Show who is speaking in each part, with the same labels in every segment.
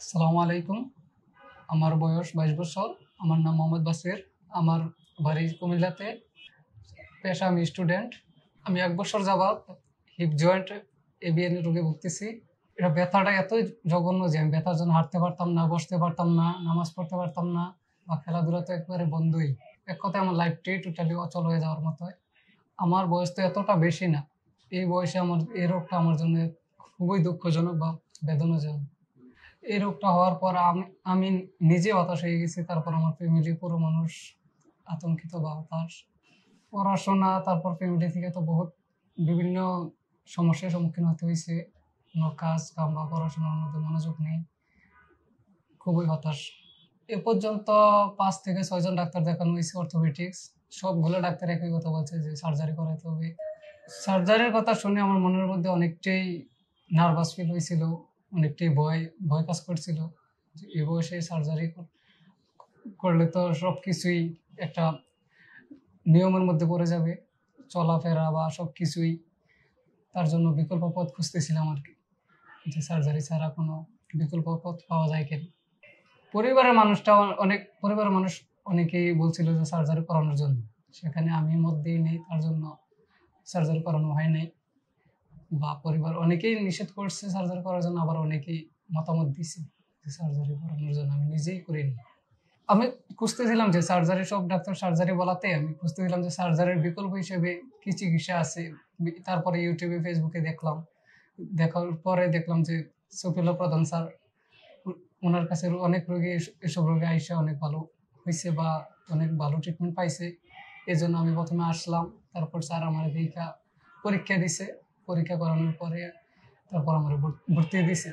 Speaker 1: আসসালামু আলাইকুম। আমার বয়স বাইশ বছর। আমার নাম মোহাম্মদ বাসির। আমার বাড়ি কুমিল্লাতে। পেশা আমি স্টুডেন্ট আমি এক বছর যাবৎ হিপ জয়েন্ট এবিএন রোগে ভুগতেছি। এটা ব্যথাটা এতই জঘন্য যে আমি ব্যথার জন্য হাঁটতে পারতাম না, বসতে পারতাম না, নামাজ পড়তে পারতাম না বা খেলাধুলা তো একেবারে বন্ধই। এক কথায় আমার লাইফটি টোটালি অচল হয়ে যাওয়ার মতো আমার বয়স তো এতটা বেশি না। এই বয়সে আমার, এই রোগটা আমার জন্য খুবই দুঃখজনক বা বেদনাজনক। এই রোগটা হওয়ার পর আমি নিজে হতাশ হয়ে গেছি। তারপর আমার ফ্যামিলি পুরো মানুষ আতঙ্কিত বা হতাশ। পড়াশোনা, তারপর ফ্যামিলি থেকে তো বহুত বিভিন্ন সমস্যার সম্মুখীন হতে হয়েছে। কোনো কাজ কাম বা পড়াশোনার মধ্যে মনোযোগ নেই। খুবই হতাশ। এ পর্যন্ত পাঁচ থেকে ছয়জন ডাক্তার দেখানো হয়েছে অর্থোপেটিক্স সবগুলো ডাক্তার একই কথা বলছে যে সার্জারি করাতে হবে। সার্জারির কথা শুনে আমার মনের মধ্যে অনেকটাই নার্ভাস ফিল হয়েছিল। অনেকটাই ভয় ভয় কাজ করছিল যে এই বয়সে সার্জারি করলে তো সব কিছুই একটা নিয়মের মধ্যে পড়ে যাবে, চলাফেরা বা সব কিছুই। তার জন্য বিকল্প পথ খুঁজতেছিলাম আর কি, যে সার্জারি ছাড়া কোনো বিকল্প পথ পাওয়া যায় কেন। পরিবারের মানুষটা অনেক, পরিবারের মানুষ অনেকেই বলছিল যে সার্জারি করানোর জন্য। সেখানে আমি মত দিই নেই, তার জন্য সার্জারি করানো হয় নাই। বা পরিবার অনেকেই নিষেধ করছে সার্জারি করার জন্য, আবার অনেকেই মতামত দিছে যে সার্জারি করানোর জন্য। আমি নিজেই করিনি। আমি খুঁজতেছিলাম যে সার্জারি সব ডাক্তার সার্জারি বলাতে, আমি খুঁজতেছিলাম যে সার্জারির বিকল্প হিসেবে কি চিকিৎসা আছে। তারপরে ইউটিউবে, ফেসবুকে দেখলাম। দেখার পরে দেখলাম যে সফিলা প্রধান স্যার ওনার কাছে অনেক রোগী এসব রোগে আইসা অনেক ভালো হয়েছে বা অনেক ভালো ট্রিটমেন্ট পাইছে। এই জন্য আমি প্রথমে আসলাম। তারপর স্যার আমার দেখা, পরীক্ষা দিছে। পরীক্ষা করানোর পরে তারপর আমার ভর্তি দিয়েছে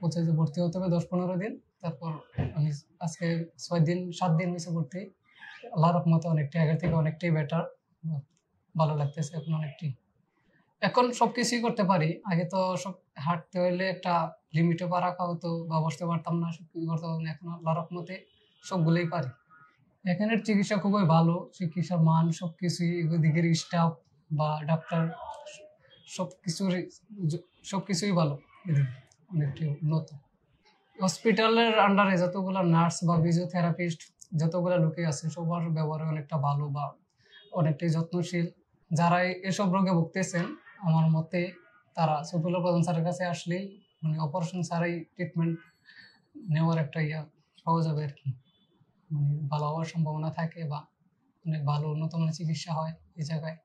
Speaker 1: বলছে যে ভর্তি হতে হবে দশ পনেরো দিন। তারপর আমি আজকে ছয় দিন, সাত দিন হয়েছে ভর্তি। আল্লাহ রহমতে অনেকটাই আগের থেকে অনেকটাই বেটার ভালো লাগতেছে এখন অনেকটাই। এখন সব কিছুই করতে পারি। আগে তো সব হাঁটতে হইলে একটা লিমিটে পা রাখা হতো বা বসতে পারতাম না সব কিছু করতে না। এখন আল্লাহ রহমতে সবগুলোই পারি। এখানের চিকিৎসা খুবই ভালো। চিকিৎসার মান সব কিছুই দিকের স্টাফ বা ডাক্তার সব কিছুর সব কিছুই ভালো এদিকে অনেকটাই উন্নত। হসপিটালের আন্ডারে যতগুলো নার্স বা ফিজিওথেরাপিস্ট যতগুলো লোকে আছে, সবার ব্যবহার অনেকটা ভালো বা অনেকটাই যত্নশীল। যারা এসব রোগে ভুগতেছেন, আমার মতে তারা সফিউল্লাহ প্রধান স্যারের কাছে আসলেই মানে অপারেশন ছাড়াই ট্রিটমেন্ট নেওয়ার একটা ইয়া সহজ হবে আর কি। মানে ভালো হওয়ার সম্ভাবনা থাকে বা অনেক ভালো উন্নত মানের চিকিৎসা হয় এই জায়গায়।